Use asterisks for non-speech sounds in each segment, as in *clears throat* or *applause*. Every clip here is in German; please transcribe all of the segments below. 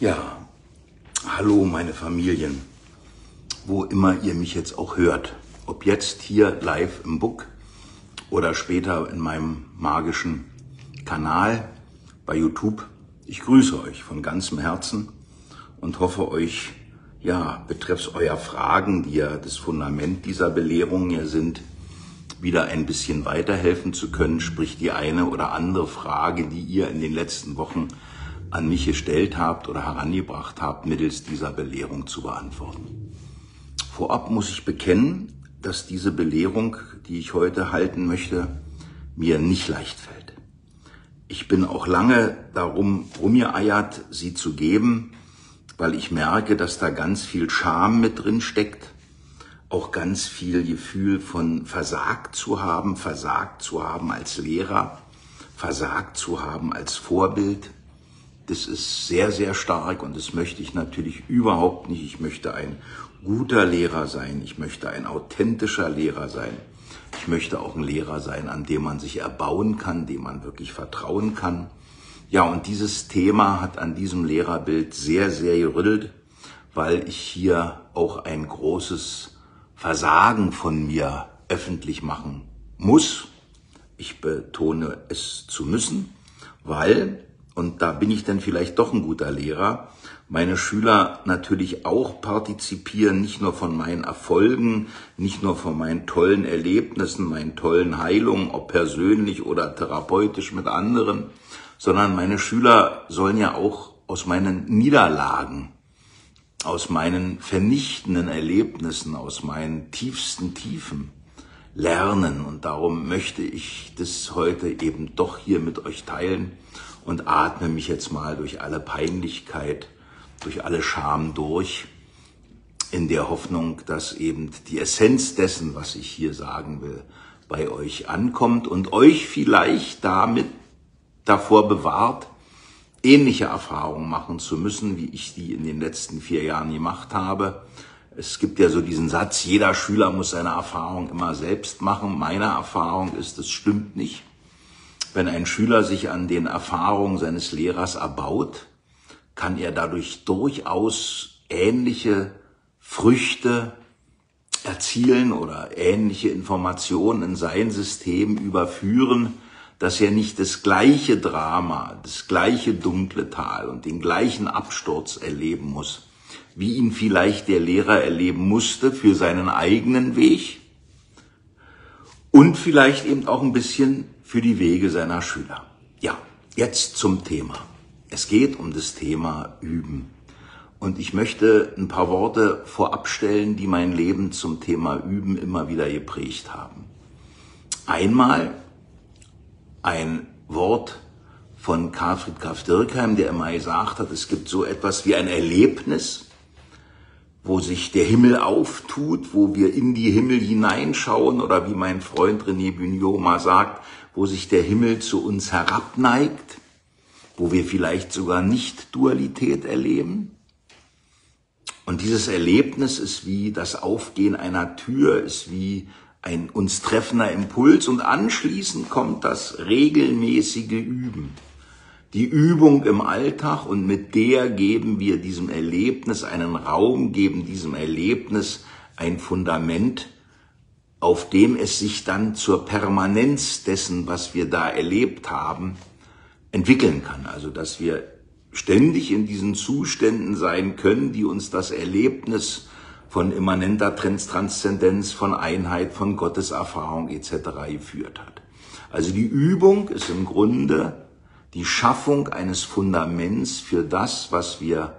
Ja, hallo meine Familien, wo immer ihr mich jetzt auch hört. Ob jetzt hier live im Book oder später in meinem magischen Kanal bei YouTube. Ich grüße euch von ganzem Herzen und hoffe euch, ja, betreffs eurer Fragen, die ja das Fundament dieser Belehrung ja sind, wieder ein bisschen weiterhelfen zu können, sprich die eine oder andere Frage, die ihr in den letzten Wochen an mich gestellt habt oder herangebracht habt, mittels dieser Belehrung zu beantworten. Vorab muss ich bekennen, dass diese Belehrung, die ich heute halten möchte, mir nicht leicht fällt. Ich bin auch lange darum rumgeeiert, sie zu geben, weil ich merke, dass da ganz viel Scham mit drin steckt, auch ganz viel Gefühl von versagt zu haben, versagt zu haben als Lehrer, versagt zu haben als Vorbild. Das ist sehr, sehr stark und das möchte ich natürlich überhaupt nicht. Ich möchte ein guter Lehrer sein. Ich möchte ein authentischer Lehrer sein. Ich möchte auch ein Lehrer sein, an dem man sich erbauen kann, dem man wirklich vertrauen kann. Ja, und dieses Thema hat an diesem Lehrerbild sehr, sehr gerüttelt, weil ich hier auch ein großes Versagen von mir öffentlich machen muss. Ich betone es zu müssen, weil, und da bin ich dann vielleicht doch ein guter Lehrer, meine Schüler natürlich auch partizipieren, nicht nur von meinen Erfolgen, nicht nur von meinen tollen Erlebnissen, meinen tollen Heilungen, ob persönlich oder therapeutisch mit anderen, sondern meine Schüler sollen ja auch aus meinen Niederlagen, aus meinen vernichtenden Erlebnissen, aus meinen tiefsten Tiefen lernen. Und darum möchte ich das heute eben doch hier mit euch teilen und atme mich jetzt mal durch alle Peinlichkeit, durch alle Scham durch, in der Hoffnung, dass eben die Essenz dessen, was ich hier sagen will, bei euch ankommt und euch vielleicht damit davor bewahrt, ähnliche Erfahrungen machen zu müssen, wie ich die in den letzten vier Jahren gemacht habe. Es gibt ja so diesen Satz, jeder Schüler muss seine Erfahrung immer selbst machen. Meine Erfahrung ist, es stimmt nicht. Wenn ein Schüler sich an den Erfahrungen seines Lehrers erbaut, kann er dadurch durchaus ähnliche Früchte erzielen oder ähnliche Informationen in sein System überführen, dass er nicht das gleiche Drama, das gleiche dunkle Tal und den gleichen Absturz erleben muss, wie ihn vielleicht der Lehrer erleben musste für seinen eigenen Weg. Und vielleicht eben auch ein bisschen für die Wege seiner Schüler. Ja, jetzt zum Thema. Es geht um das Thema Üben. Und ich möchte ein paar Worte vorab stellen, die mein Leben zum Thema Üben immer wieder geprägt haben. Einmal ein Wort von Karlfried Graf Dirkheim, der immer gesagt hat, es gibt so etwas wie ein Erlebnis, wo sich der Himmel auftut, wo wir in die Himmel hineinschauen oder wie mein Freund René Bugnot mal sagt, wo sich der Himmel zu uns herabneigt, wo wir vielleicht sogar nicht Dualität erleben. Und dieses Erlebnis ist wie das Aufgehen einer Tür, ist wie ein uns treffender Impuls und anschließend kommt das regelmäßige Üben. Die Übung im Alltag und mit der geben wir diesem Erlebnis einen Raum, geben diesem Erlebnis ein Fundament, auf dem es sich dann zur Permanenz dessen, was wir da erlebt haben, entwickeln kann. Also dass wir ständig in diesen Zuständen sein können, die uns das Erlebnis von immanenter Transzendenz, von Einheit, von Gotteserfahrung etc. geführt hat. Also die Übung ist im Grunde die Schaffung eines Fundaments für das, was wir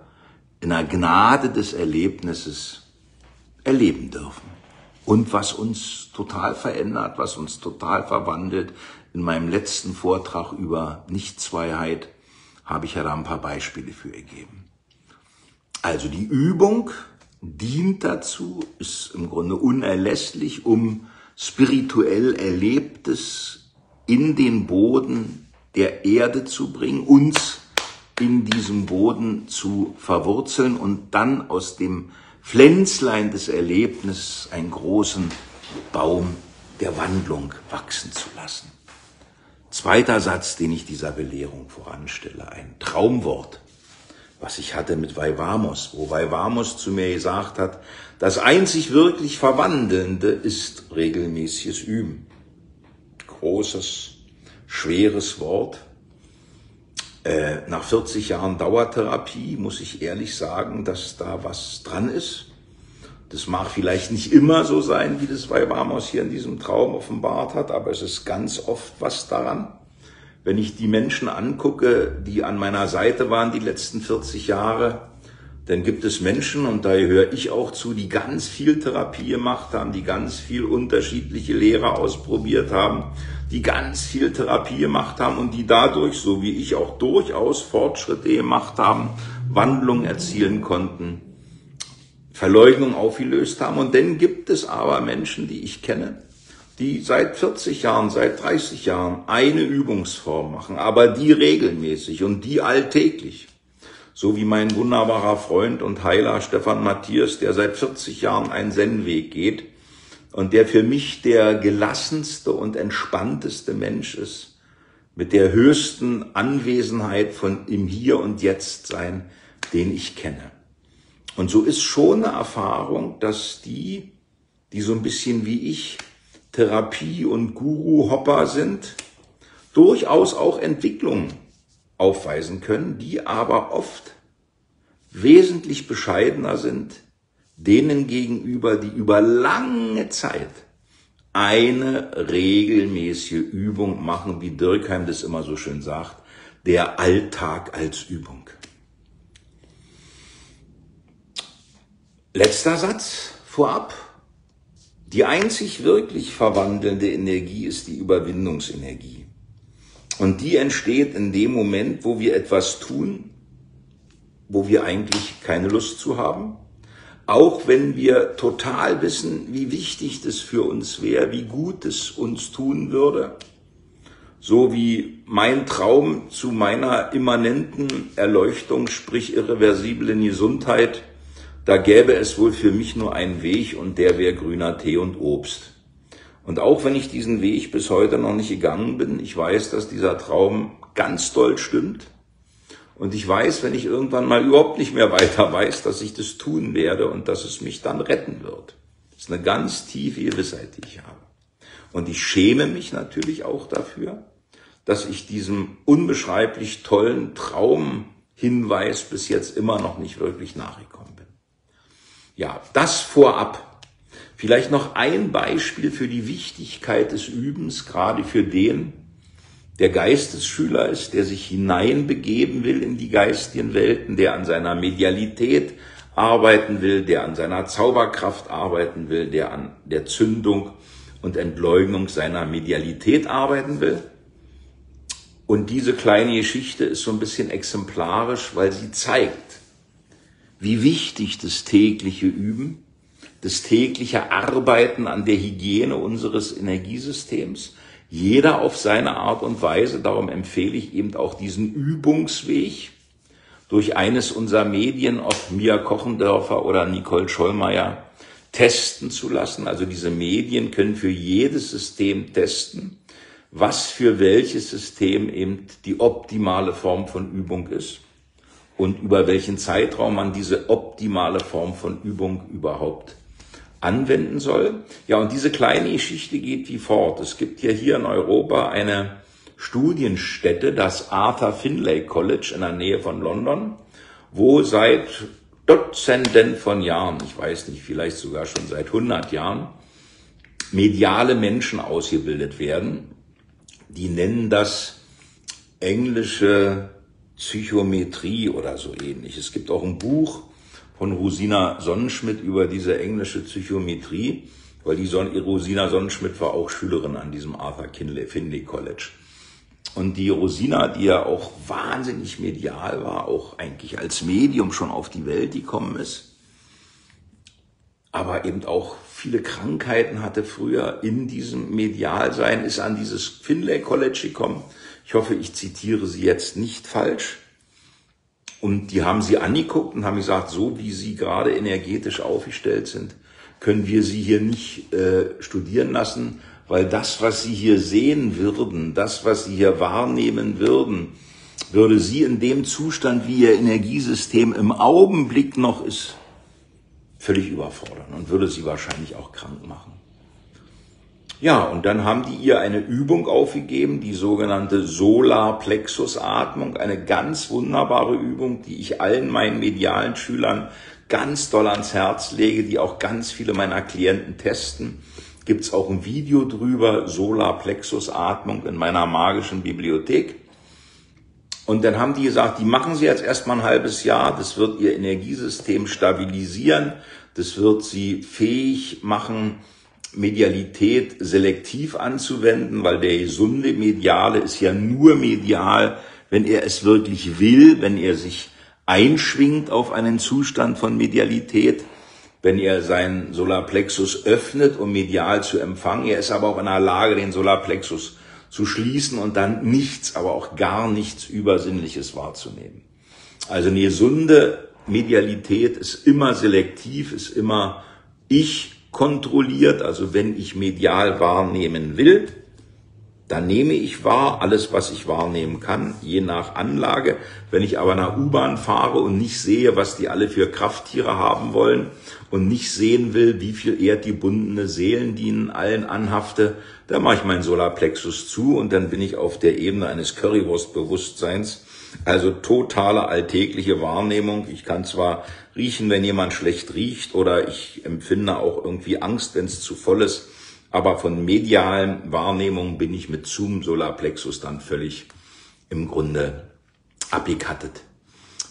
in der Gnade des Erlebnisses erleben dürfen. Und was uns total verändert, was uns total verwandelt. In meinem letzten Vortrag über Nichtzweiheit habe ich ja da ein paar Beispiele für gegeben. Also die Übung dient dazu, ist im Grunde unerlässlich, um spirituell Erlebtes in den Boden der Erde zu bringen, uns in diesem Boden zu verwurzeln und dann aus dem Pflänzlein des Erlebnisses einen großen Baum der Wandlung wachsen zu lassen. Zweiter Satz, den ich dieser Belehrung voranstelle, ein Traumwort was ich hatte mit Vaivamos, wo Vaivamos zu mir gesagt hat, das einzig wirklich Verwandelnde ist regelmäßiges Üben. Großes, schweres Wort. Äh, nach 40 Jahren Dauertherapie muss ich ehrlich sagen, dass da was dran ist. Das mag vielleicht nicht immer so sein, wie das Vaivamos hier in diesem Traum offenbart hat, aber es ist ganz oft was daran. Wenn ich die Menschen angucke, die an meiner Seite waren die letzten 40 Jahre, dann gibt es Menschen, und da höre ich auch zu, die ganz viel Therapie gemacht haben, die ganz viel unterschiedliche Lehrer ausprobiert haben, die ganz viel Therapie gemacht haben und die dadurch, so wie ich auch durchaus Fortschritte gemacht haben, Wandlung erzielen konnten, Verleugnung aufgelöst haben. Und dann gibt es aber Menschen, die ich kenne, die seit 40 Jahren, seit 30 Jahren eine Übungsform machen, aber die regelmäßig und die alltäglich. So wie mein wunderbarer Freund und Heiler Stefan Matthias, der seit 40 Jahren einen Zen-Weg geht und der für mich der gelassenste und entspannteste Mensch ist, mit der höchsten Anwesenheit von im Hier und Jetzt sein, den ich kenne. Und so ist schon eine Erfahrung, dass die, die so ein bisschen wie ich Therapie und Guru-Hopper sind, durchaus auch Entwicklungen aufweisen können, die aber oft wesentlich bescheidener sind denen gegenüber, die über lange Zeit eine regelmäßige Übung machen, wie Dirkheim das immer so schön sagt, der Alltag als Übung. Letzter Satz vorab. Die einzig wirklich verwandelnde Energie ist die Überwindungsenergie. Und die entsteht in dem Moment, wo wir etwas tun, wo wir eigentlich keine Lust zu haben. Auch wenn wir total wissen, wie wichtig das für uns wäre, wie gut es uns tun würde. So wie mein Traum zu meiner immanenten Erleuchtung, sprich irreversiblen Gesundheit, da gäbe es wohl für mich nur einen Weg und der wäre grüner Tee und Obst. Und auch wenn ich diesen Weg bis heute noch nicht gegangen bin, ich weiß, dass dieser Traum ganz doll stimmt. Und ich weiß, wenn ich irgendwann mal überhaupt nicht mehr weiter weiß, dass ich das tun werde und dass es mich dann retten wird. Das ist eine ganz tiefe Gewissheit, die ich habe. Und ich schäme mich natürlich auch dafür, dass ich diesem unbeschreiblich tollen Traumhinweis bis jetzt immer noch nicht wirklich nachgekommen bin. Ja, das vorab. Vielleicht noch ein Beispiel für die Wichtigkeit des Übens, gerade für den, der Geistesschüler ist, der sich hineinbegeben will in die geistigen Welten, der an seiner Medialität arbeiten will, der an seiner Zauberkraft arbeiten will, der an der Zündung und Entleugnung seiner Medialität arbeiten will. Und diese kleine Geschichte ist so ein bisschen exemplarisch, weil sie zeigt, wie wichtig das tägliche Üben, das tägliche Arbeiten an der Hygiene unseres Energiesystems, jeder auf seine Art und Weise, darum empfehle ich eben auch diesen Übungsweg durch eines unserer Medien, ob Mia Kochendörfer oder Nicole Schollmeier, testen zu lassen. Also diese Medien können für jedes System testen, was für welches System eben die optimale Form von Übung ist und über welchen Zeitraum man diese optimale Form von Übung überhaupt anwenden soll. Ja, und diese kleine Geschichte geht wie fort. Es gibt ja hier in Europa eine Studienstätte, das Arthur Finlay College in der Nähe von London, wo seit Dutzenden von Jahren, ich weiß nicht, vielleicht sogar schon seit 100 Jahren, mediale Menschen ausgebildet werden. Die nennen das englische Psychometrie oder so ähnlich. Es gibt auch ein Buch von Rosina Sonnenschmidt über diese englische Psychometrie, weil die Son Rosina Sonnenschmidt war auch Schülerin an diesem Arthur Kinley, Finley College. Und die Rosina, die ja auch wahnsinnig medial war, auch eigentlich als Medium schon auf die Welt gekommen ist, aber eben auch viele Krankheiten hatte früher in diesem Medialsein, ist an dieses Finlay College gekommen ich hoffe, ich zitiere sie jetzt nicht falsch. Und die haben sie angeguckt und haben gesagt, so wie sie gerade energetisch aufgestellt sind, können wir sie hier nicht äh, studieren lassen, weil das, was sie hier sehen würden, das, was sie hier wahrnehmen würden, würde sie in dem Zustand, wie ihr Energiesystem im Augenblick noch ist, völlig überfordern und würde sie wahrscheinlich auch krank machen. Ja, und dann haben die ihr eine Übung aufgegeben, die sogenannte Solarplexus-Atmung, eine ganz wunderbare Übung, die ich allen meinen medialen Schülern ganz doll ans Herz lege, die auch ganz viele meiner Klienten testen. Gibt's auch ein Video drüber, Solarplexus-Atmung in meiner magischen Bibliothek. Und dann haben die gesagt, die machen sie jetzt erstmal ein halbes Jahr, das wird ihr Energiesystem stabilisieren, das wird sie fähig machen, Medialität selektiv anzuwenden, weil der gesunde Mediale ist ja nur medial, wenn er es wirklich will, wenn er sich einschwingt auf einen Zustand von Medialität, wenn er seinen Solarplexus öffnet, um medial zu empfangen. Er ist aber auch in der Lage, den Solarplexus zu schließen und dann nichts, aber auch gar nichts Übersinnliches wahrzunehmen. Also eine gesunde Medialität ist immer selektiv, ist immer ich kontrolliert. Also wenn ich medial wahrnehmen will, dann nehme ich wahr alles, was ich wahrnehmen kann, je nach Anlage. Wenn ich aber nach U-Bahn fahre und nicht sehe, was die alle für Krafttiere haben wollen und nicht sehen will, wie viel Seelen die in allen anhafte, dann mache ich meinen Solarplexus zu und dann bin ich auf der Ebene eines Currywurst-Bewusstseins. Also totale alltägliche Wahrnehmung. Ich kann zwar riechen, wenn jemand schlecht riecht oder ich empfinde auch irgendwie Angst, wenn es zu voll ist, aber von medialen Wahrnehmungen bin ich mit Zoom Solarplexus dann völlig im Grunde abgekattet.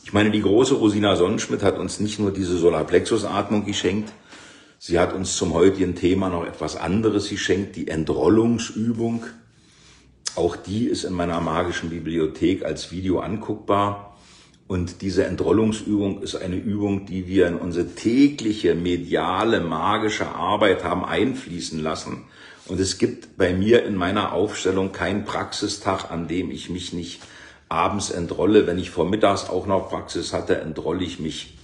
Ich meine, die große Rosina Sonnenschmidt hat uns nicht nur diese Solarplexus-Atmung geschenkt, sie hat uns zum heutigen Thema noch etwas anderes geschenkt, die Entrollungsübung. Auch die ist in meiner magischen Bibliothek als Video anguckbar. Und diese Entrollungsübung ist eine Übung, die wir in unsere tägliche mediale, magische Arbeit haben einfließen lassen. Und es gibt bei mir in meiner Aufstellung keinen Praxistag, an dem ich mich nicht abends entrolle. Wenn ich vormittags auch noch Praxis hatte, entrolle ich mich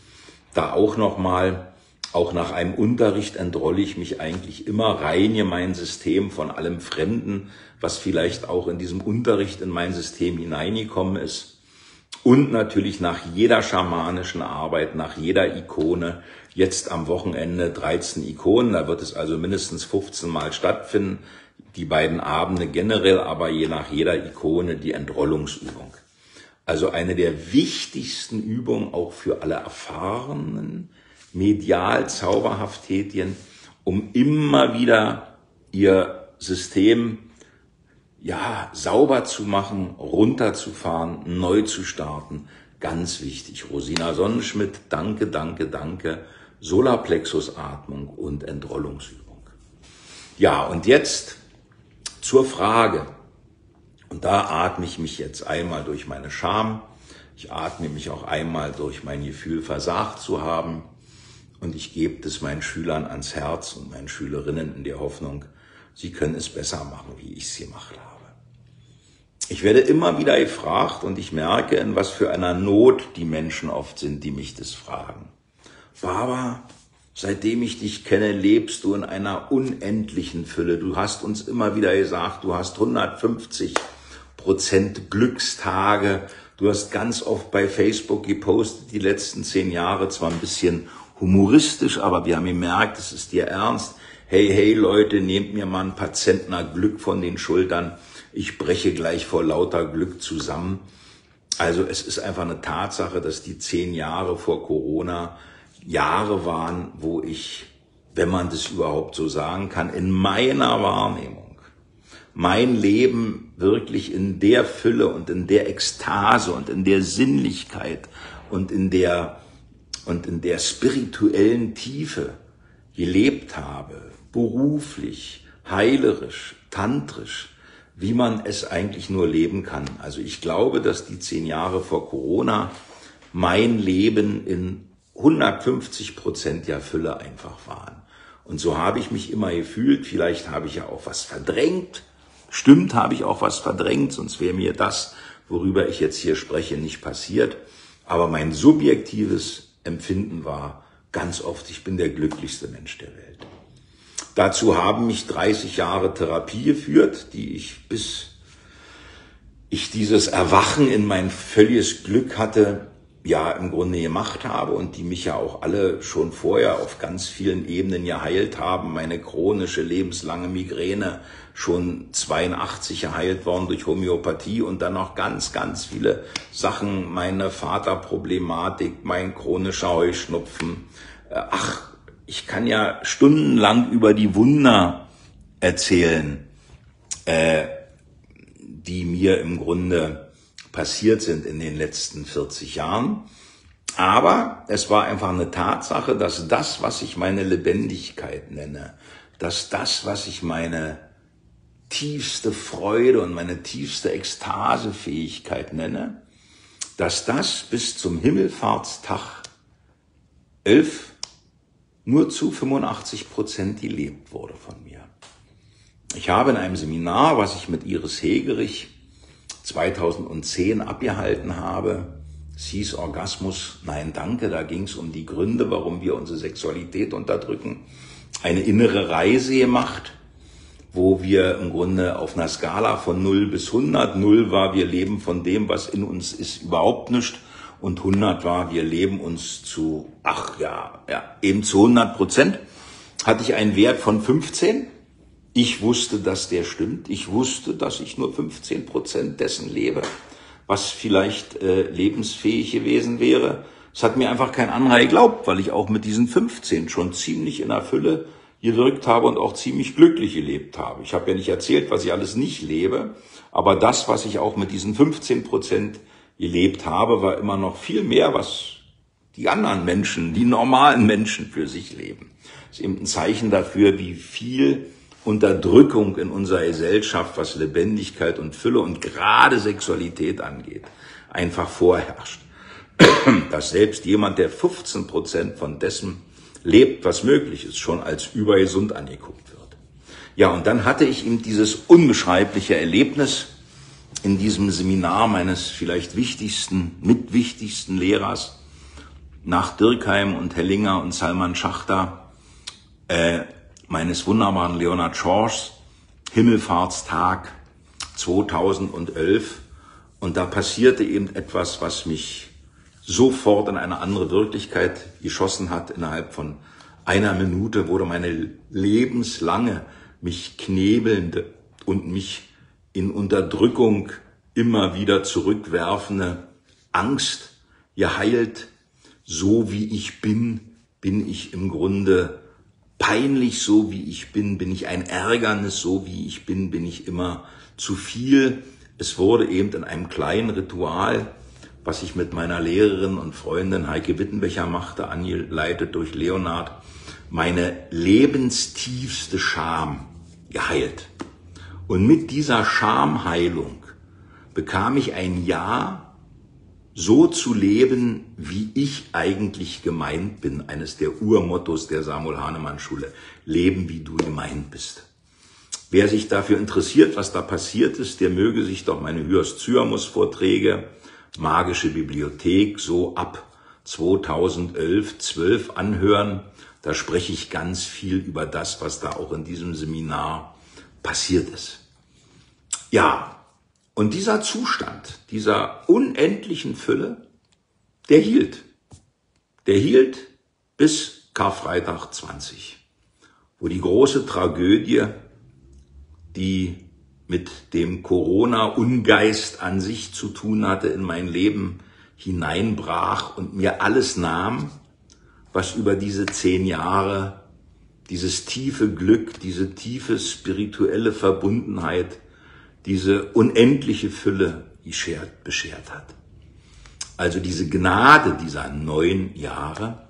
da auch noch mal. Auch nach einem Unterricht entrolle ich mich eigentlich immer, reine mein System von allem Fremden, was vielleicht auch in diesem Unterricht in mein System hineingekommen ist. Und natürlich nach jeder schamanischen Arbeit, nach jeder Ikone, jetzt am Wochenende 13 Ikonen, da wird es also mindestens 15 Mal stattfinden, die beiden Abende generell, aber je nach jeder Ikone die Entrollungsübung. Also eine der wichtigsten Übungen auch für alle erfahrenen, medial zauberhaft Tätigen, um immer wieder ihr System ja, sauber zu machen, runterzufahren, neu zu starten. Ganz wichtig. Rosina Sonnenschmidt, danke, danke, danke. Solarplexus-Atmung und Entrollungsübung. Ja, und jetzt zur Frage. Und da atme ich mich jetzt einmal durch meine Scham. Ich atme mich auch einmal durch mein Gefühl, versagt zu haben. Und ich gebe das meinen Schülern ans Herz und meinen Schülerinnen in der Hoffnung, sie können es besser machen, wie ich es gemacht habe. Ich werde immer wieder gefragt und ich merke, in was für einer Not die Menschen oft sind, die mich das fragen. Baba, seitdem ich dich kenne, lebst du in einer unendlichen Fülle. Du hast uns immer wieder gesagt, du hast 150 Prozent Glückstage. Du hast ganz oft bei Facebook gepostet, die letzten zehn Jahre, zwar ein bisschen humoristisch, aber wir haben gemerkt, es ist dir ernst. Hey, hey Leute, nehmt mir mal ein paar Zentner Glück von den Schultern ich breche gleich vor lauter Glück zusammen. Also es ist einfach eine Tatsache, dass die zehn Jahre vor Corona Jahre waren, wo ich, wenn man das überhaupt so sagen kann, in meiner Wahrnehmung mein Leben wirklich in der Fülle und in der Ekstase und in der Sinnlichkeit und in der, und in der spirituellen Tiefe gelebt habe, beruflich, heilerisch, tantrisch, wie man es eigentlich nur leben kann. Also ich glaube, dass die zehn Jahre vor Corona mein Leben in 150 Prozent der Fülle einfach waren. Und so habe ich mich immer gefühlt. Vielleicht habe ich ja auch was verdrängt. Stimmt, habe ich auch was verdrängt, sonst wäre mir das, worüber ich jetzt hier spreche, nicht passiert. Aber mein subjektives Empfinden war ganz oft, ich bin der glücklichste Mensch der Welt. Dazu haben mich 30 Jahre Therapie geführt, die ich bis ich dieses Erwachen in mein völliges Glück hatte, ja im Grunde gemacht habe und die mich ja auch alle schon vorher auf ganz vielen Ebenen geheilt haben. Meine chronische lebenslange Migräne schon 82 geheilt worden durch Homöopathie und dann noch ganz, ganz viele Sachen. Meine Vaterproblematik, mein chronischer Heuschnupfen. Äh, ach, ich kann ja stundenlang über die Wunder erzählen, äh, die mir im Grunde passiert sind in den letzten 40 Jahren. Aber es war einfach eine Tatsache, dass das, was ich meine Lebendigkeit nenne, dass das, was ich meine tiefste Freude und meine tiefste Ekstasefähigkeit nenne, dass das bis zum Himmelfahrtstag 11 nur zu 85 Prozent gelebt wurde von mir. Ich habe in einem Seminar, was ich mit Iris Hegerich 2010 abgehalten habe. Es hieß Orgasmus, nein, danke. Da ging es um die Gründe, warum wir unsere Sexualität unterdrücken. Eine innere Reise gemacht, wo wir im Grunde auf einer Skala von 0 bis 100, 0 war, wir leben von dem, was in uns ist, überhaupt nicht. Und 100 war, wir leben uns zu, ach ja, ja, eben zu 100 Prozent. Hatte ich einen Wert von 15 ich wusste, dass der stimmt. Ich wusste, dass ich nur 15 Prozent dessen lebe, was vielleicht äh, lebensfähig gewesen wäre. Es hat mir einfach kein anderer geglaubt, weil ich auch mit diesen 15 schon ziemlich in der Fülle gewirkt habe und auch ziemlich glücklich gelebt habe. Ich habe ja nicht erzählt, was ich alles nicht lebe, aber das, was ich auch mit diesen 15 Prozent gelebt habe, war immer noch viel mehr, was die anderen Menschen, die normalen Menschen für sich leben. Das ist eben ein Zeichen dafür, wie viel Unterdrückung in unserer Gesellschaft, was Lebendigkeit und Fülle und gerade Sexualität angeht, einfach vorherrscht. *clears throat* Dass selbst jemand, der 15 Prozent von dessen lebt, was möglich ist, schon als übergesund angeguckt wird. Ja, und dann hatte ich ihm dieses unbeschreibliche Erlebnis in diesem Seminar meines vielleicht wichtigsten, mitwichtigsten Lehrers nach Dirkheim und Hellinger und Salman Schachter äh, meines wunderbaren Leonard Schorschs Himmelfahrtstag 2011. Und da passierte eben etwas, was mich sofort in eine andere Wirklichkeit geschossen hat. Innerhalb von einer Minute wurde meine lebenslange, mich knebelnde und mich in Unterdrückung immer wieder zurückwerfende Angst geheilt. So wie ich bin, bin ich im Grunde peinlich so wie ich bin, bin ich ein Ärgernis so wie ich bin, bin ich immer zu viel. Es wurde eben in einem kleinen Ritual, was ich mit meiner Lehrerin und Freundin Heike Wittenbecher machte, angeleitet durch Leonard, meine lebenstiefste Scham geheilt. Und mit dieser Schamheilung bekam ich ein Ja so zu leben, wie ich eigentlich gemeint bin, eines der Urmottos der Samuel Hahnemann Schule. Leben, wie du gemeint bist. Wer sich dafür interessiert, was da passiert ist, der möge sich doch meine Hyos Zyamus Vorträge, Magische Bibliothek, so ab 2011, 12 anhören. Da spreche ich ganz viel über das, was da auch in diesem Seminar passiert ist. Ja, und dieser Zustand, dieser unendlichen Fülle, der hielt. Der hielt bis Karfreitag 20, wo die große Tragödie, die mit dem Corona-Ungeist an sich zu tun hatte, in mein Leben hineinbrach und mir alles nahm, was über diese zehn Jahre, dieses tiefe Glück, diese tiefe spirituelle Verbundenheit diese unendliche Fülle beschert, beschert hat. Also diese Gnade dieser neun Jahre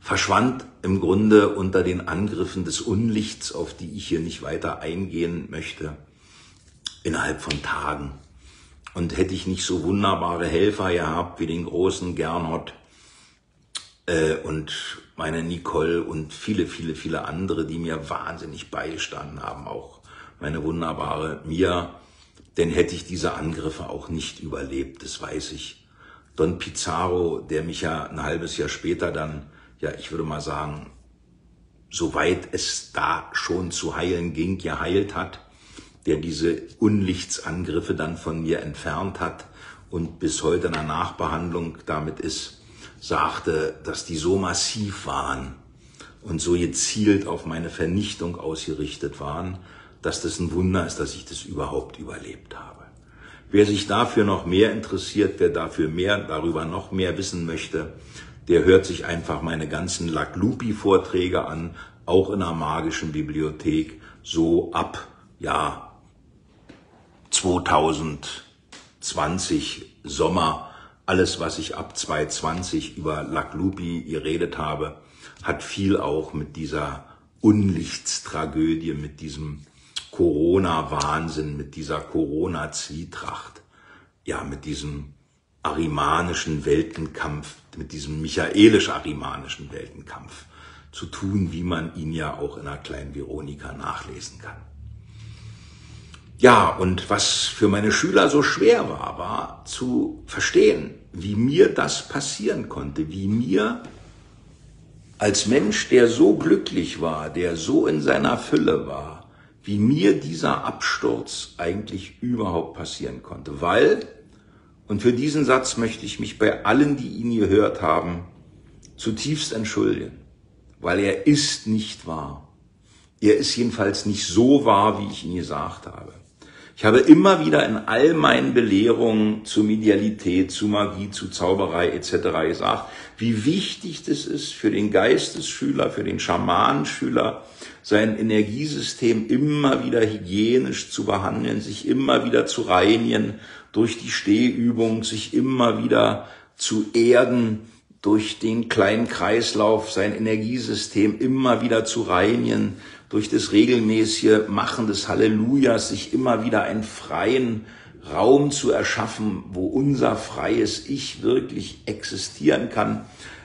verschwand im Grunde unter den Angriffen des Unlichts, auf die ich hier nicht weiter eingehen möchte, innerhalb von Tagen. Und hätte ich nicht so wunderbare Helfer gehabt wie den großen Gernot äh, und meine Nicole und viele, viele, viele andere, die mir wahnsinnig beigestanden haben, auch meine wunderbare Mia, denn hätte ich diese Angriffe auch nicht überlebt, das weiß ich. Don Pizarro, der mich ja ein halbes Jahr später dann, ja, ich würde mal sagen, soweit es da schon zu heilen ging, geheilt hat, der diese Unlichtsangriffe dann von mir entfernt hat und bis heute in der Nachbehandlung damit ist, sagte, dass die so massiv waren und so gezielt auf meine Vernichtung ausgerichtet waren, dass das ein Wunder ist, dass ich das überhaupt überlebt habe. Wer sich dafür noch mehr interessiert, wer dafür mehr, darüber noch mehr wissen möchte, der hört sich einfach meine ganzen Laglupi-Vorträge an, auch in einer magischen Bibliothek, so ab, ja, 2020 Sommer. Alles, was ich ab 2020 über Laglupi geredet habe, hat viel auch mit dieser Unlichtstragödie, mit diesem Corona-Wahnsinn, mit dieser Corona-Zwietracht, ja, mit diesem arimanischen Weltenkampf, mit diesem michaelisch-arimanischen Weltenkampf zu tun, wie man ihn ja auch in der kleinen Veronika nachlesen kann. Ja, und was für meine Schüler so schwer war, war zu verstehen, wie mir das passieren konnte, wie mir als Mensch, der so glücklich war, der so in seiner Fülle war, wie mir dieser Absturz eigentlich überhaupt passieren konnte. Weil, und für diesen Satz möchte ich mich bei allen, die ihn gehört haben, zutiefst entschuldigen, weil er ist nicht wahr. Er ist jedenfalls nicht so wahr, wie ich ihn gesagt habe. Ich habe immer wieder in all meinen Belehrungen zu Medialität, zu Magie, zu Zauberei etc. gesagt, wie wichtig das ist für den Geistesschüler, für den Schamanenschüler, sein Energiesystem immer wieder hygienisch zu behandeln, sich immer wieder zu reinigen durch die Stehübung, sich immer wieder zu erden durch den kleinen Kreislauf, sein Energiesystem immer wieder zu reinigen, durch das regelmäßige Machen des Hallelujahs, sich immer wieder einen freien Raum zu erschaffen, wo unser freies Ich wirklich existieren kann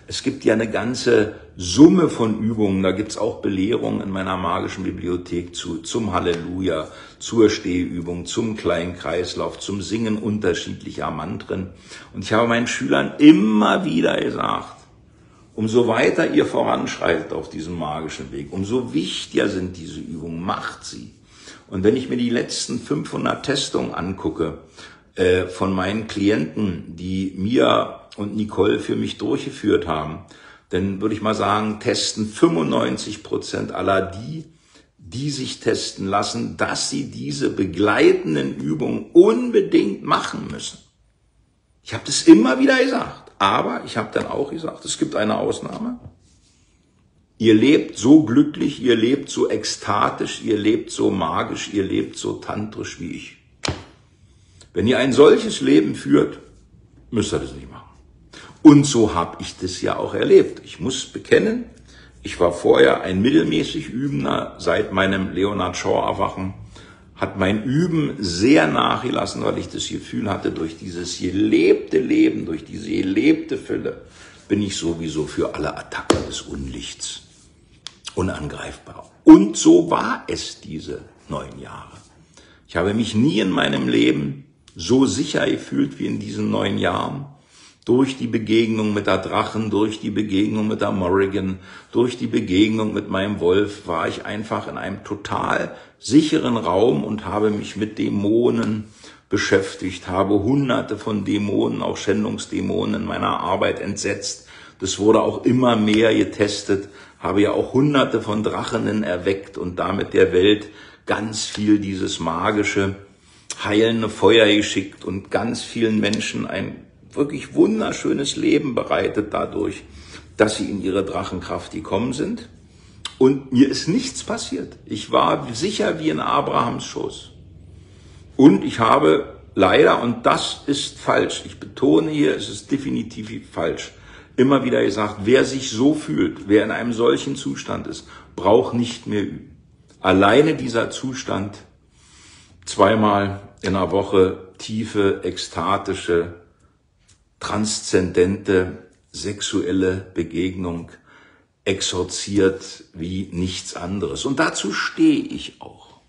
es gibt ja eine ganze Summe von Übungen, da gibt's auch Belehrungen in meiner magischen Bibliothek zu, zum Halleluja, zur Stehübung, zum kleinen Kreislauf, zum Singen unterschiedlicher Mantren. Und ich habe meinen Schülern immer wieder gesagt, umso weiter ihr voranschreitet auf diesem magischen Weg, umso wichtiger sind diese Übungen, macht sie. Und wenn ich mir die letzten 500 Testungen angucke äh, von meinen Klienten, die mir und Nicole für mich durchgeführt haben, dann würde ich mal sagen, testen 95 Prozent aller die, die sich testen lassen, dass sie diese begleitenden Übungen unbedingt machen müssen. Ich habe das immer wieder gesagt, aber ich habe dann auch gesagt, es gibt eine Ausnahme. Ihr lebt so glücklich, ihr lebt so ekstatisch, ihr lebt so magisch, ihr lebt so tantrisch wie ich. Wenn ihr ein solches Leben führt, müsst ihr das nicht machen. Und so habe ich das ja auch erlebt. Ich muss bekennen, ich war vorher ein mittelmäßig Übender. Seit meinem Leonard Shaw-Erwachen hat mein Üben sehr nachgelassen, weil ich das Gefühl hatte, durch dieses gelebte Leben, durch diese gelebte Fülle, bin ich sowieso für alle Attacken des Unlichts unangreifbar. Und so war es diese neun Jahre. Ich habe mich nie in meinem Leben so sicher gefühlt wie in diesen neun Jahren durch die Begegnung mit der Drachen, durch die Begegnung mit der Morrigan, durch die Begegnung mit meinem Wolf war ich einfach in einem total sicheren Raum und habe mich mit Dämonen beschäftigt, habe hunderte von Dämonen, auch Schändungsdämonen in meiner Arbeit entsetzt. Das wurde auch immer mehr getestet, habe ja auch hunderte von Drachenen erweckt und damit der Welt ganz viel dieses magische, heilende Feuer geschickt und ganz vielen Menschen ein wirklich wunderschönes Leben bereitet dadurch, dass sie in ihre Drachenkraft gekommen sind. Und mir ist nichts passiert. Ich war sicher wie in Abrahams Schoß. Und ich habe leider, und das ist falsch, ich betone hier, es ist definitiv falsch, immer wieder gesagt, wer sich so fühlt, wer in einem solchen Zustand ist, braucht nicht mehr üben. Alleine dieser Zustand, zweimal in einer Woche tiefe, ekstatische transzendente sexuelle Begegnung exorziert wie nichts anderes. Und dazu stehe ich auch.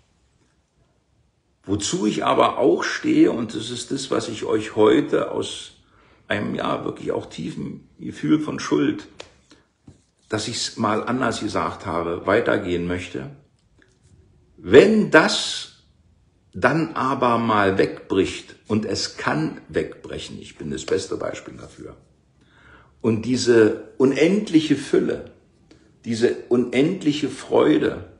Wozu ich aber auch stehe, und das ist das, was ich euch heute aus einem ja wirklich auch tiefen Gefühl von Schuld, dass ich es mal anders gesagt habe, weitergehen möchte. Wenn das dann aber mal wegbricht, und es kann wegbrechen, ich bin das beste Beispiel dafür, und diese unendliche Fülle, diese unendliche Freude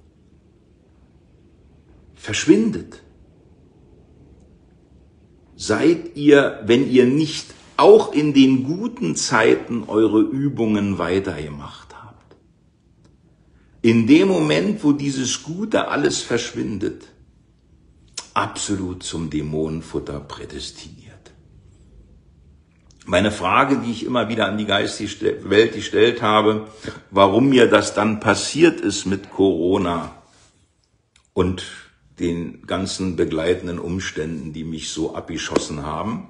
verschwindet, seid ihr, wenn ihr nicht auch in den guten Zeiten eure Übungen weitergemacht habt. In dem Moment, wo dieses Gute alles verschwindet, absolut zum Dämonenfutter prädestiniert. Meine Frage, die ich immer wieder an die geistige Welt gestellt habe, warum mir das dann passiert ist mit Corona und den ganzen begleitenden Umständen, die mich so abgeschossen haben.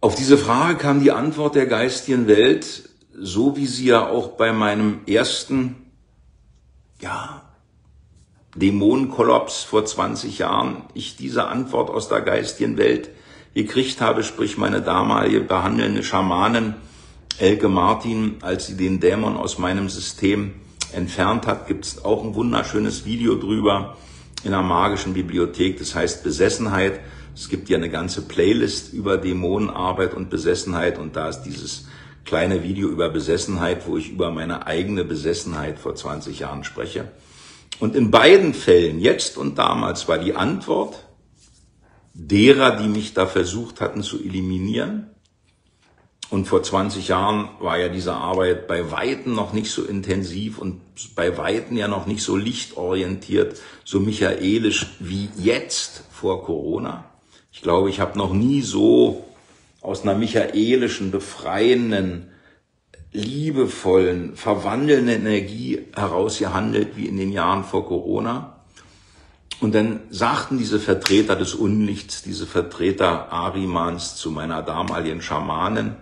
Auf diese Frage kam die Antwort der geistigen Welt, so wie sie ja auch bei meinem ersten, ja, Dämonenkollaps vor 20 Jahren, ich diese Antwort aus der geistigen Welt gekriegt habe, sprich meine damalige behandelnde Schamanin Elke Martin, als sie den Dämon aus meinem System entfernt hat, gibt es auch ein wunderschönes Video drüber in einer magischen Bibliothek, das heißt Besessenheit. Es gibt ja eine ganze Playlist über Dämonenarbeit und Besessenheit und da ist dieses kleine Video über Besessenheit, wo ich über meine eigene Besessenheit vor 20 Jahren spreche. Und in beiden Fällen, jetzt und damals, war die Antwort derer, die mich da versucht hatten zu eliminieren, und vor 20 Jahren war ja diese Arbeit bei Weitem noch nicht so intensiv und bei Weitem ja noch nicht so lichtorientiert, so michaelisch wie jetzt vor Corona. Ich glaube, ich habe noch nie so aus einer michaelischen, befreienden, liebevollen, verwandelnden Energie heraus gehandelt wie in den Jahren vor Corona. Und dann sagten diese Vertreter des Unlichts, diese Vertreter Arimans zu meiner damaligen Schamanin,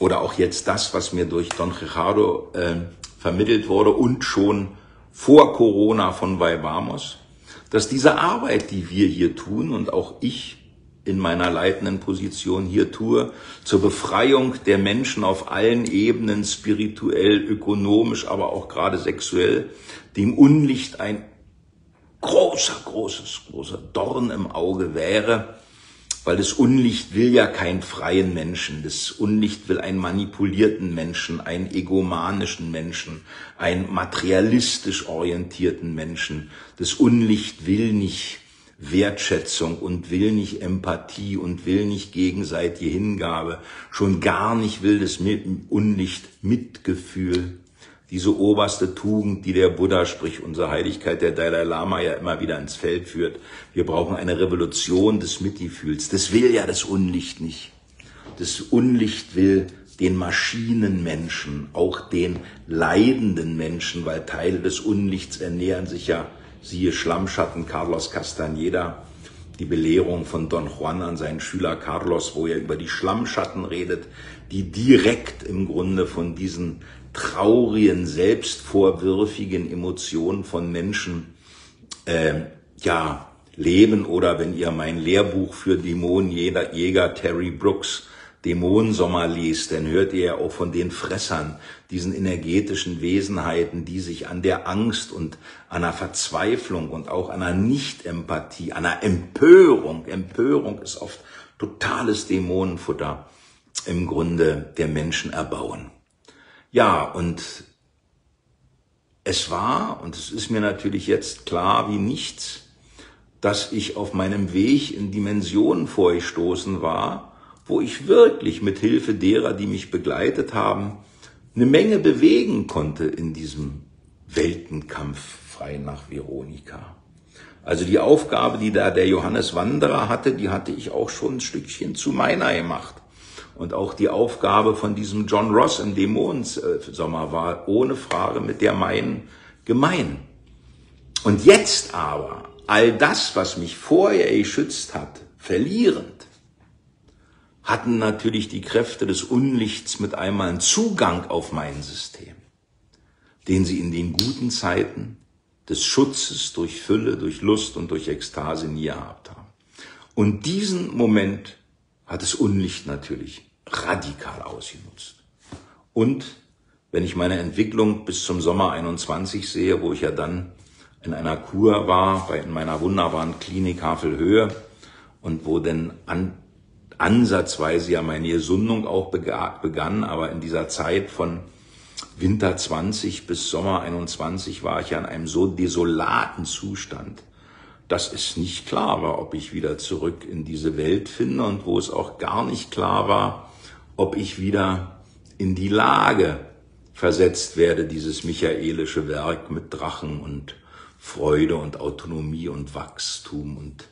oder auch jetzt das, was mir durch Don Ricardo äh, vermittelt wurde und schon vor Corona von Vaivamos, dass diese Arbeit, die wir hier tun und auch ich in meiner leitenden Position hier tue, zur Befreiung der Menschen auf allen Ebenen, spirituell, ökonomisch, aber auch gerade sexuell, dem Unlicht ein großer, großes, großer Dorn im Auge wäre, weil das Unlicht will ja keinen freien Menschen. Das Unlicht will einen manipulierten Menschen, einen egomanischen Menschen, einen materialistisch orientierten Menschen. Das Unlicht will nicht Wertschätzung und will nicht Empathie und will nicht gegenseitige Hingabe. Schon gar nicht will das Unlicht Mitgefühl diese oberste Tugend, die der Buddha, sprich unsere Heiligkeit, der Dalai Lama ja immer wieder ins Feld führt. Wir brauchen eine Revolution des Mitgefühls. Das will ja das Unlicht nicht. Das Unlicht will den Maschinenmenschen, auch den leidenden Menschen, weil Teile des Unlichts ernähren sich ja, siehe Schlammschatten Carlos Castaneda, die Belehrung von Don Juan an seinen Schüler Carlos, wo er über die Schlammschatten redet, die direkt im Grunde von diesen traurigen, selbstvorwürfigen Emotionen von Menschen äh, ja, leben oder wenn ihr mein Lehrbuch für Dämonenjäger Jäger Terry Brooks Dämonensommer liest, dann hört ihr ja auch von den Fressern, diesen energetischen Wesenheiten, die sich an der Angst und der Verzweiflung und auch der Nicht-Empathie, der Empörung, Empörung ist oft totales Dämonenfutter im Grunde der Menschen erbauen. Ja, und es war, und es ist mir natürlich jetzt klar wie nichts, dass ich auf meinem Weg in Dimensionen vorgestoßen war, wo ich wirklich mit Hilfe derer, die mich begleitet haben, eine Menge bewegen konnte in diesem Weltenkampf frei nach Veronika. Also die Aufgabe, die da der Johannes Wanderer hatte, die hatte ich auch schon ein Stückchen zu meiner gemacht. Und auch die Aufgabe von diesem John Ross im Dämonensommer war ohne Frage mit der meinen gemein. Und jetzt aber, all das, was mich vorher geschützt hat, verlierend, hatten natürlich die Kräfte des Unlichts mit einmal einen Zugang auf mein System, den sie in den guten Zeiten des Schutzes durch Fülle, durch Lust und durch Ekstase nie gehabt haben. Und diesen Moment hat das Unlicht natürlich radikal ausgenutzt. Und wenn ich meine Entwicklung bis zum Sommer 21 sehe, wo ich ja dann in einer Kur war, bei, in meiner wunderbaren Klinik Havelhöhe und wo denn an, ansatzweise ja meine Gesundung auch begann, aber in dieser Zeit von Winter 20 bis Sommer 21 war ich ja in einem so desolaten Zustand, dass es nicht klar war, ob ich wieder zurück in diese Welt finde und wo es auch gar nicht klar war, ob ich wieder in die Lage versetzt werde, dieses michaelische Werk mit Drachen und Freude und Autonomie und Wachstum und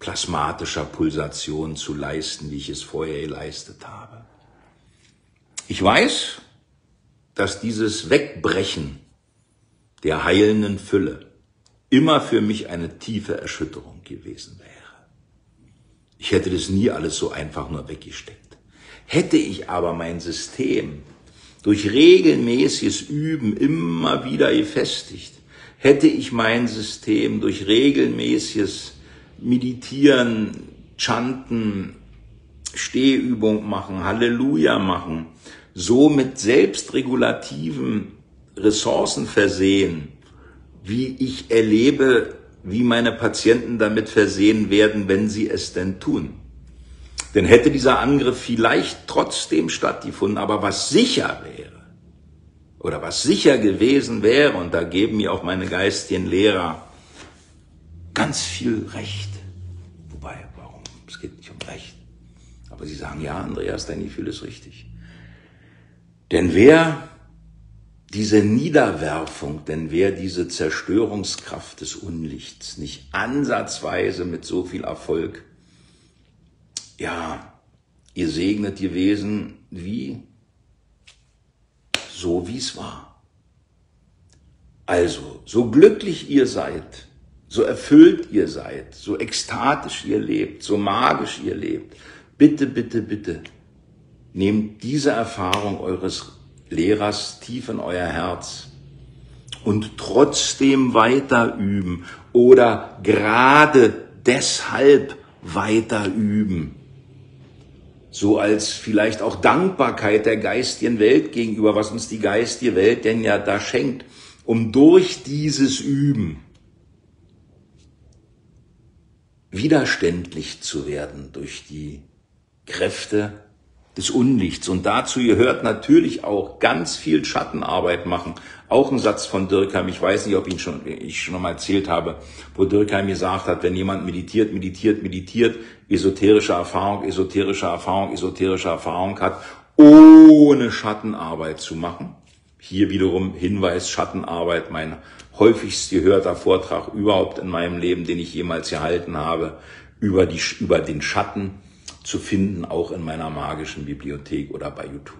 plasmatischer Pulsation zu leisten, wie ich es vorher geleistet habe. Ich weiß, dass dieses Wegbrechen der heilenden Fülle immer für mich eine tiefe Erschütterung gewesen wäre. Ich hätte das nie alles so einfach nur weggesteckt. Hätte ich aber mein System durch regelmäßiges Üben immer wieder gefestigt, hätte ich mein System durch regelmäßiges Meditieren, Chanten, Stehübung machen, Halleluja machen, so mit selbstregulativen Ressourcen versehen, wie ich erlebe, wie meine Patienten damit versehen werden, wenn sie es denn tun. Denn hätte dieser Angriff vielleicht trotzdem stattgefunden, aber was sicher wäre, oder was sicher gewesen wäre, und da geben mir auch meine geistigen Lehrer ganz viel Recht. Wobei, warum? Es geht nicht um Recht. Aber sie sagen, ja, Andreas, dein Gefühl ist richtig. Denn wer diese Niederwerfung, denn wer diese Zerstörungskraft des Unlichts nicht ansatzweise mit so viel Erfolg, ja, ihr segnet gewesen wie so, wie es war. Also, so glücklich ihr seid, so erfüllt ihr seid, so ekstatisch ihr lebt, so magisch ihr lebt, bitte, bitte, bitte, nehmt diese Erfahrung eures Lehrers tief in euer Herz und trotzdem weiter üben oder gerade deshalb weiter üben. So als vielleicht auch Dankbarkeit der geistigen Welt gegenüber, was uns die geistige Welt denn ja da schenkt, um durch dieses Üben widerständlich zu werden durch die Kräfte des Unlichts. Und dazu gehört natürlich auch ganz viel Schattenarbeit machen. Auch ein Satz von Dirkheim, ich weiß nicht, ob ihn schon, ich schon mal erzählt habe, wo Dirkheim gesagt hat, wenn jemand meditiert, meditiert, meditiert, esoterische Erfahrung, esoterische Erfahrung, esoterische Erfahrung hat, ohne Schattenarbeit zu machen. Hier wiederum Hinweis, Schattenarbeit, mein häufigst gehörter Vortrag überhaupt in meinem Leben, den ich jemals gehalten habe, über, die, über den Schatten zu finden, auch in meiner magischen Bibliothek oder bei YouTube.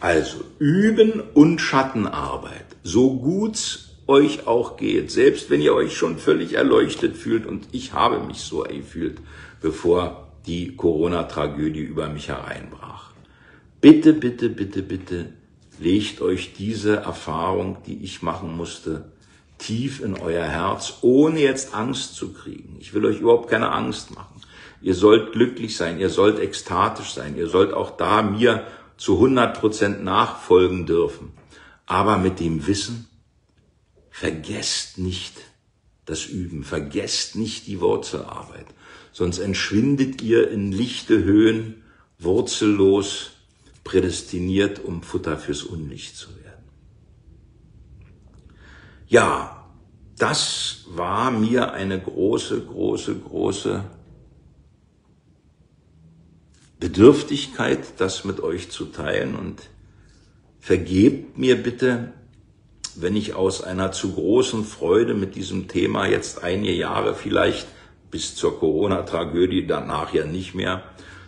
Also üben und Schattenarbeit, so gut euch auch geht, selbst wenn ihr euch schon völlig erleuchtet fühlt und ich habe mich so gefühlt, bevor die Corona-Tragödie über mich hereinbrach. Bitte, bitte, bitte, bitte legt euch diese Erfahrung, die ich machen musste, tief in euer Herz, ohne jetzt Angst zu kriegen. Ich will euch überhaupt keine Angst machen. Ihr sollt glücklich sein, ihr sollt ekstatisch sein, ihr sollt auch da mir zu 100 Prozent nachfolgen dürfen. Aber mit dem Wissen, vergesst nicht das Üben, vergesst nicht die Wurzelarbeit, sonst entschwindet ihr in lichte Höhen, wurzellos, prädestiniert, um Futter fürs Unlicht zu werden. Ja, das war mir eine große, große, große Bedürftigkeit, das mit euch zu teilen und vergebt mir bitte, wenn ich aus einer zu großen Freude mit diesem Thema jetzt einige Jahre vielleicht bis zur Corona-Tragödie danach ja nicht mehr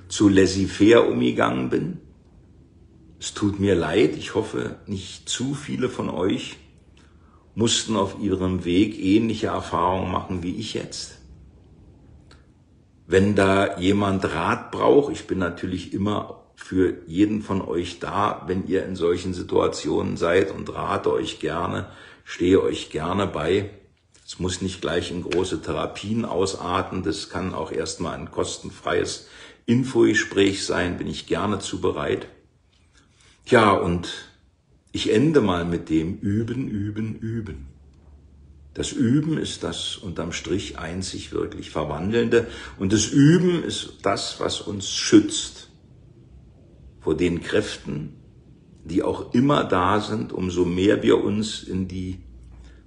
zu laissez-faire umgegangen bin. Es tut mir leid, ich hoffe, nicht zu viele von euch mussten auf ihrem Weg ähnliche Erfahrungen machen wie ich jetzt. Wenn da jemand Rat braucht, ich bin natürlich immer für jeden von euch da, wenn ihr in solchen Situationen seid und rate euch gerne, stehe euch gerne bei. Es muss nicht gleich in große Therapien ausarten, das kann auch erstmal ein kostenfreies Infogespräch sein, bin ich gerne zu bereit. Ja, und ich ende mal mit dem Üben, Üben, Üben. Das Üben ist das unterm Strich einzig wirklich Verwandelnde. Und das Üben ist das, was uns schützt vor den Kräften, die auch immer da sind, umso mehr wir uns in die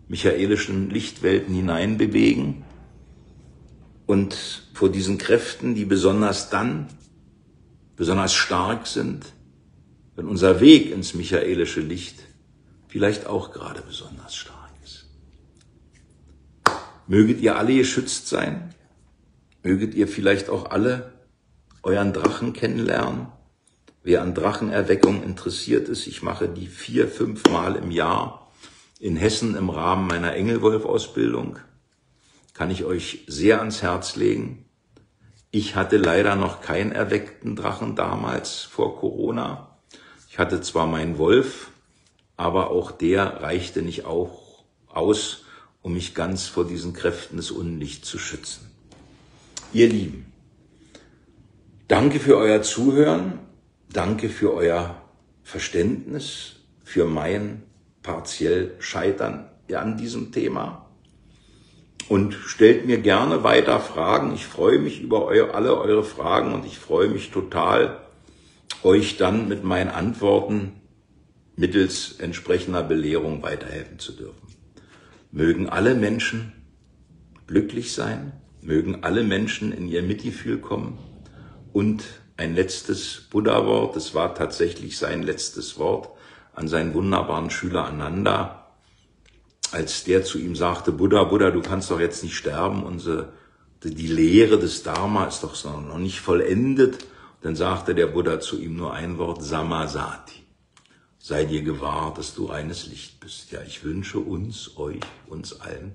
michaelischen Lichtwelten hineinbewegen und vor diesen Kräften, die besonders dann besonders stark sind, wenn unser Weg ins michaelische Licht vielleicht auch gerade besonders stark Möget ihr alle geschützt sein. Möget ihr vielleicht auch alle euren Drachen kennenlernen. Wer an Drachenerweckung interessiert ist, ich mache die vier, fünf Mal im Jahr in Hessen im Rahmen meiner Engelwolf-Ausbildung. Kann ich euch sehr ans Herz legen. Ich hatte leider noch keinen erweckten Drachen damals vor Corona. Ich hatte zwar meinen Wolf, aber auch der reichte nicht auch aus, um mich ganz vor diesen Kräften des Unlichts zu schützen. Ihr Lieben, danke für euer Zuhören, danke für euer Verständnis, für mein partiell Scheitern an diesem Thema. Und stellt mir gerne weiter Fragen. Ich freue mich über eu alle eure Fragen und ich freue mich total, euch dann mit meinen Antworten mittels entsprechender Belehrung weiterhelfen zu dürfen. Mögen alle Menschen glücklich sein, mögen alle Menschen in ihr Mitgefühl kommen. Und ein letztes Buddha-Wort, es war tatsächlich sein letztes Wort an seinen wunderbaren Schüler Ananda, als der zu ihm sagte, Buddha, Buddha, du kannst doch jetzt nicht sterben, unsere, die Lehre des Dharma ist doch noch nicht vollendet. Dann sagte der Buddha zu ihm nur ein Wort, Samasati sei dir gewahr, dass du reines Licht bist. Ja, ich wünsche uns, euch, uns allen,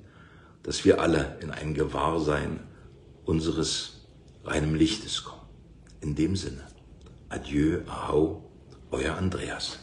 dass wir alle in ein Gewahrsein unseres reinem Lichtes kommen. In dem Sinne, adieu, ahau, euer Andreas.